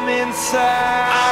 inside.